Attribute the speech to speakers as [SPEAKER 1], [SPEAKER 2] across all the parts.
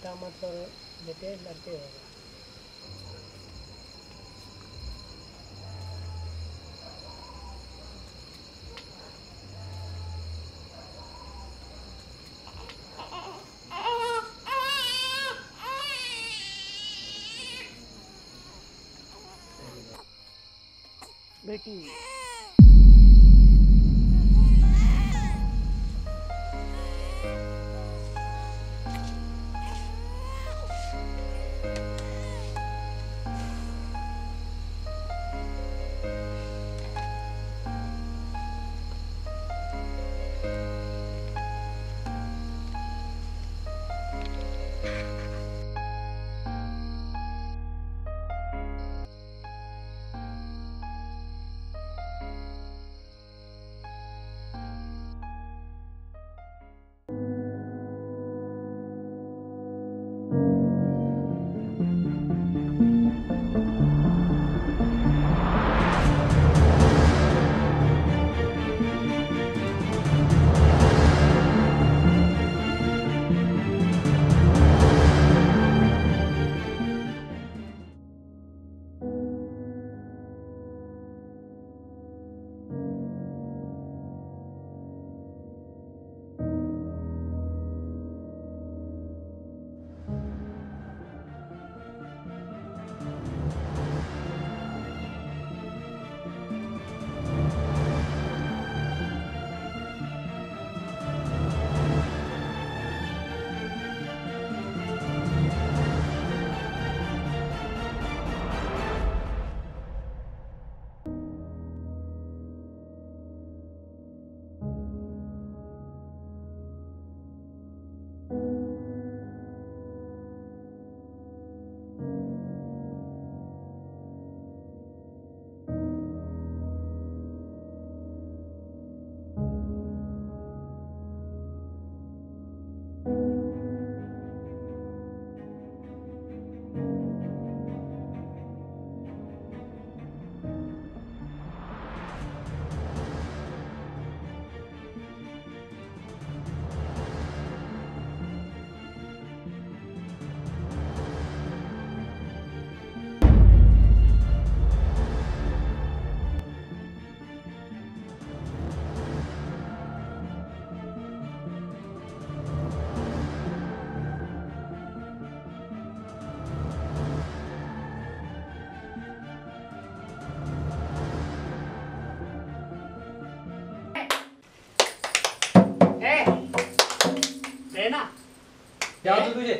[SPEAKER 1] चिंता मत करो बेटे लड़के होगा बेटी
[SPEAKER 2] क्या होता तुझे?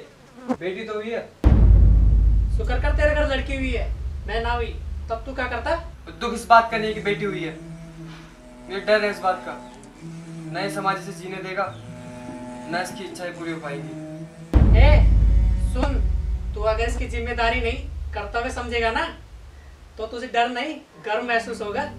[SPEAKER 2] बेटी तो हुई है।
[SPEAKER 1] शुक्र कर तेरे घर लड़की हुई है। मैं ना हुई। तब तू क्या करता?
[SPEAKER 2] दुख इस बात का नहीं कि बेटी हुई है। मुझे डर है इस बात का। न समाज इसे जीने देगा। न इसकी इच्छाएँ पूरी हो पाएँगी।
[SPEAKER 1] ए सुन तू अगर इसकी ज़िम्मेदारी नहीं कर्तव्य समझेगा ना तो तुझे डर नहीं गर्व महसूस होगा।